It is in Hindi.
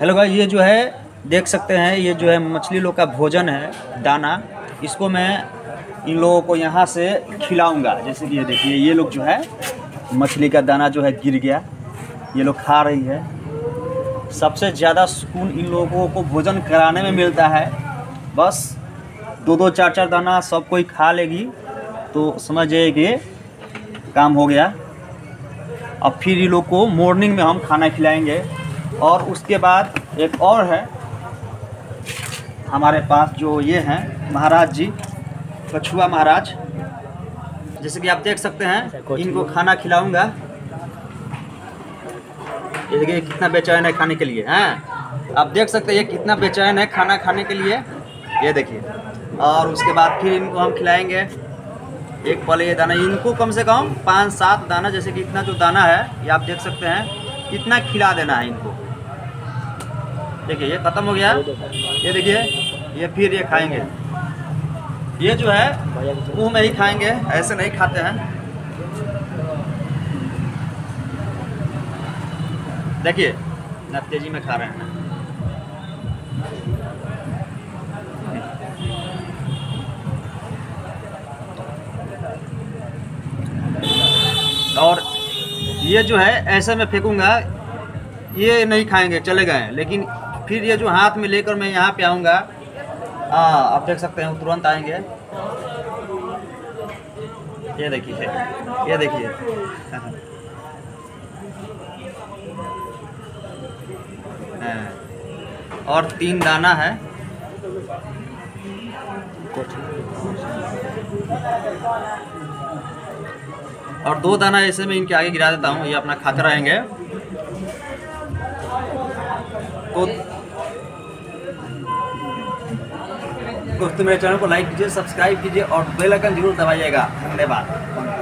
हेलो भाई ये जो है, देख सकते हैं, ये जो है मछली लोग का भोजन है, दाना। इसको मैं इन लोगों को यहाँ से खिलाऊँगा। जैसे कि ये देखिए, ये लोग जो है, मछली का दाना जो है गिर गया। ये लोग खा रही है। सबसे ज़्यादा सुकून इन लोगों को भोजन कराने में मिलता है। बस दो दो चार चार दाना सब कोई खा लेगी। तो समझ जाइए कि काम हो गया। अब फिर ये लोग को मॉर्निंग में हम खाना खिलाएँगे। और उसके बाद एक और है हमारे पास जो ये हैं महाराज जी कछुआ महाराज। जैसे कि आप देख सकते हैं इनको खाना खिलाऊँगा। ये देखिए कितना बेचैन है खाने के लिए हैं? आप देख सकते हैं ये कितना बेचैन है खाना खाने के लिए। ये देखिए और उसके बाद फिर इनको हम खिलाएँगे। एक पल ये दाना इनको कम से कम पाँच सात दाना जैसे कि इतना जो दाना है ये आप देख सकते हैं इतना खिला देना है इनको। देखिए, ये ख़त्म हो गया। ये देखिए, ये फिर ये खाएँगे। ये जो है, मुँह में ही खाएँगे, ऐसे नहीं खाते हैं। देखिए, ना में खा रहे हैं। और ये जो है, ऐसे में फेंकूँगा, ये नहीं खाएँगे, चले गए लेकिन फिर ये जो हाथ में लेकर मैं यहाँ पे आऊँगा। हाँ आप देख सकते हैं तुरंत आएँगे। ये देखिए ये देखिए। हाँ। और तीन दाना है। और दो दाना ऐसे में इनके आगे गिरा देता हूँ, ये अपना खाते रहेंगे तो दोस्तों मेरे चैनल को लाइक कीजिए सब्सक्राइब कीजिए और बेल आइकन ज़रूर दबाइएगा। धन्यवाद।